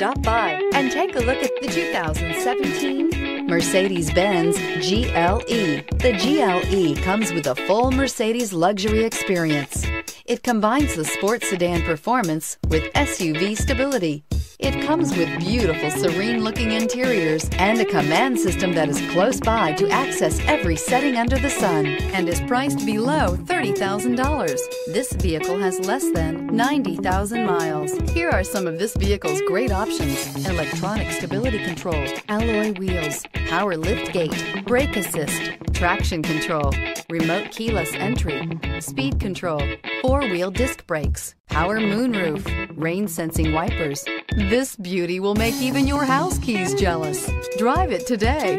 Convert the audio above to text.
Stop by and take a look at the 2017 Mercedes-Benz GLE. The GLE comes with a full Mercedes luxury experience. It combines the sports sedan performance with SUV stability. It comes with beautiful, serene looking interiors and a command system that is close by to access every setting under the sun and is priced below $30,000. This vehicle has less than 90,000 miles. Here are some of this vehicle's great options electronic stability control, alloy wheels, power lift gate, brake assist, traction control, remote keyless entry, speed control, four wheel disc brakes, power moonroof, rain sensing wipers. This beauty will make even your house keys jealous. Drive it today.